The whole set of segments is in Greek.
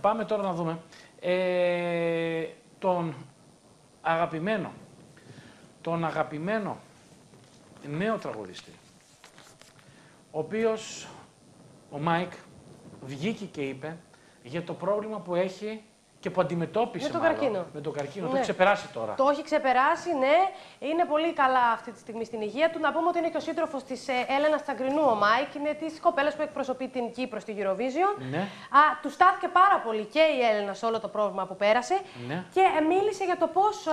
Πάμε τώρα να δούμε ε, τον αγαπημένο, τον αγαπημένο νέο τραγουδιστή, ο οποίος, ο Μάικ, βγήκε και είπε για το πρόβλημα που έχει και που αντιμετώπισε Με τον μάλλον, καρκίνο. με τον καρκίνο. Το Ναι. έχει ξεπεράσει τώρα. Το έχει ξεπεράσει, ναι. Είναι πολύ καλά αυτή τη στιγμή στην υγεία του. Να πούμε ότι είναι και ο σύντροφος της Έλενας Τσαγκρινού, ο Μάικ. Είναι της κοπέλας που εκπροσωπεί την Κύπρο στη Eurovision. Ναι. Α, του στάθηκε πάρα πολύ και η Έλενα σε όλο το πρόβλημα που πέρασε. Ναι. Και ε, μίλησε για το πώς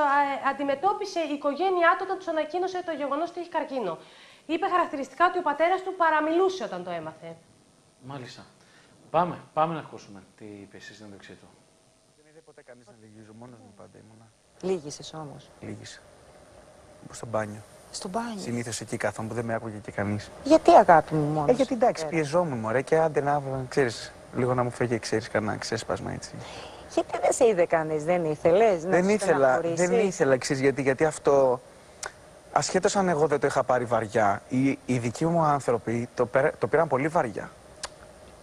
αντιμετώπισε η οικογένειά του όταν τους ανακοίνωσε το γεγονός ότι έχει καρκίνο. Είπε χαρακτηριστικά ότι ο πατέρας του παραμιλούσε όταν το έμαθε. Μάλιστα. Πάμε, πάμε να ακούσουμε τι είπε στη συνέντευξή του. Δεν είδε ποτέ κανείς να λυγίζω, μόνος μου πάντα ήμουνα. Λίγησε όμως. Λίγησα. Στο μπάνιο. Στο μπάνιο. Συνήθως εκεί κάθομαι που δεν με άκουγε και κανείς. Γιατί αγάπη μου μόνος; Ε, γιατί εντάξει, πιεζόμουν μωρέ και άντε να ξέρεις, λίγο να μου φεύγει, ξέρεις, κανένα ξέσπασμα έτσι. Γιατί δεν σε είδε κανείς, δεν ήθελες. δεν ήθελα, δεν ήθελα, ξέρεις γιατί, γιατί αυτό. Ασχέτως αν εγώ δεν το είχα πάρει βαριά, οι, οι δικοί μου άνθρωποι το, πέρα- το πήραν πολύ βαριά.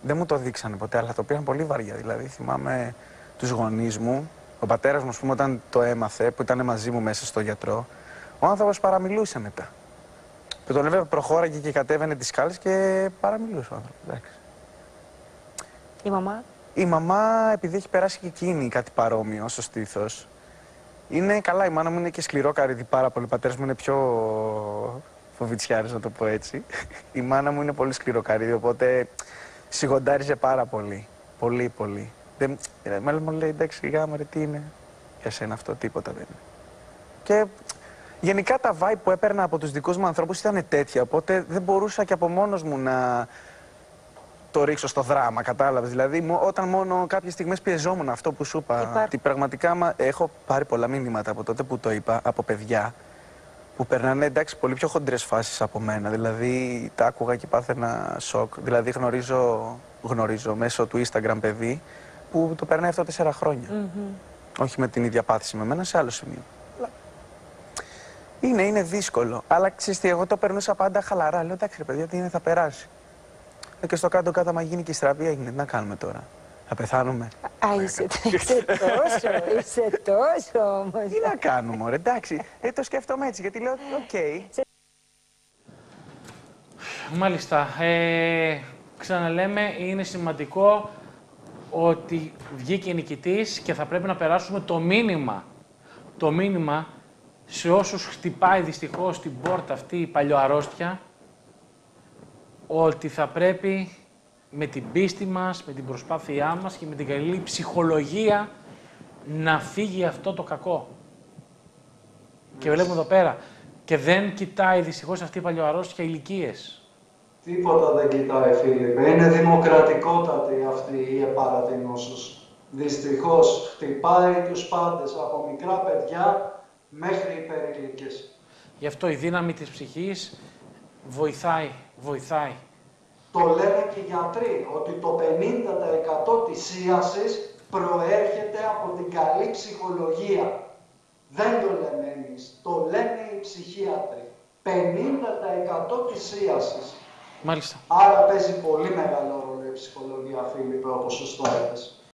Δεν μου το δείξανε ποτέ, αλλά το πήραν πολύ βαριά. Δηλαδή, θυμάμαι τους γονείς μου, ο πατέρας μου, ας πούμε, όταν το έμαθε, που ήταν μαζί μου μέσα στο γιατρό, ο άνθρωπος παραμιλούσε μετά. Και τον έβλεπε προχώραγε και κατέβαινε τις σκάλες και παραμιλούσε ο άνθρωπος. εντάξει. Η μαμά; Η μαμά, επειδή έχει περάσει και εκείνη κάτι παρόμοιο στο στήθος, είναι καλά. Η μάνα μου είναι και σκληρό καρύδι πάρα πολύ. Ο πατέρας μου είναι πιο φοβητσιάρης, να το πω έτσι. Η μάνα μου είναι πολύ σκληρό καρύδι, οπότε σιγοντάριζε πάρα πολύ. Πολύ, πολύ. Δεν, ε, μάλλον μου λέει εντάξει, γάμα, ρε, τι είναι; Για σένα αυτό, τίποτα δεν είναι. Και γενικά τα vibe που έπαιρνα από τους δικούς μου ανθρώπους ήταν τέτοια, οπότε δεν μπορούσα και από μόνος μου να το ρίξω στο δράμα, κατάλαβες. Δηλαδή, μου- όταν μόνο κάποιες στιγμές πιεζόμουν αυτό που σου είπα, Υπά- ότι πραγματικά μα- έχω πάρει πολλά μήνυματα από τότε που το είπα, από παιδιά, που περνάνε εντάξει πολύ πιο χοντρές φάσεις από μένα. Δηλαδή, τα άκουγα και πάθαινα σοκ. Δηλαδή, γνωρίζω, γνωρίζω μέσω του Instagram παιδί που το περνάει αυτό τέσσερα χρόνια. Όχι με την ίδια πάθηση με μένα, σε άλλο σημείο. Αλλά Είναι, είναι δύσκολο. Αλλά ξέρεις τι, εγώ το περνούσα πάντα χαλαρά. Λέω εντάξει, ρε παιδιά, τι είναι, θα περάσει. Ε, Και στο κάτω-κάτω, άμα γίνει και η στραβή, έγινε. Τι να κάνουμε τώρα; Θα πεθάνουμε; Α, είσαι, είσαι τόσο, είσαι τόσο όμως. Τι να κάνουμε, ωραία, εντάξει. Ε, το σκέφτομαι έτσι, γιατί λέω, οκ. Μάλιστα. Ε, ξαναλέμε, είναι σημαντικό ότι βγήκε νικητής και θα πρέπει να περάσουμε το μήνυμα. Το μήνυμα σε όσους χτυπάει δυστυχώς την πόρτα αυτή η παλιοαρρώστια ότι θα πρέπει με την πίστη μας, με την προσπάθειά μας και με την καλή ψυχολογία να φύγει αυτό το κακό. Και βλέπουμε εδώ πέρα. Και δεν κοιτάει δυστυχώς αυτή η παλιοαρρώστια ηλικίες. Τίποτα δεν κοιτάει, Φίλιππε. Είναι δημοκρατικότατη αυτή η επάρατη νόσος. Δυστυχώς, χτυπάει τους πάντες, από μικρά παιδιά μέχρι υπερήλικες. Γι' αυτό η δύναμη της ψυχής βοηθάει, βοηθάει. Το λένε και οι γιατροί, ότι το 50% της ίασης προέρχεται από την καλή ψυχολογία. Δεν το λέμε εμείς, το λένε οι ψυχίατροι. 50% της ίασης. Μάλιστα. Άρα παίζει πολύ μεγάλο ρόλο η ψυχολογία, Φίλιππε, όπως σωστά είπες.